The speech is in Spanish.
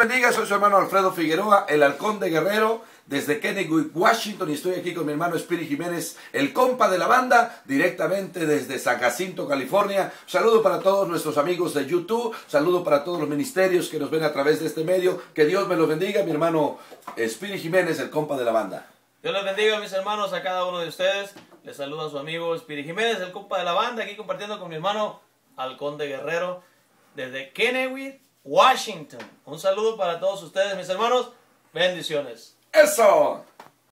bendiga, soy su hermano Alfredo Figueroa, el halcón de Guerrero, desde Kennewick, Washington, y estoy aquí con mi hermano Spirit Jiménez, el compa de la banda, directamente desde San Jacinto, California. Saludo para todos nuestros amigos de YouTube, saludo para todos los ministerios que nos ven a través de este medio. Que Dios me los bendiga, mi hermano Spirit Jiménez, el compa de la banda. Dios les bendiga, mis hermanos, a cada uno de ustedes. Les saluda a su amigo Spirit Jiménez, el compa de la banda, aquí compartiendo con mi hermano Halcón de Guerrero, desde Kennewick, Washington. Un saludo para todos ustedes, mis hermanos. Bendiciones. ¡Eso!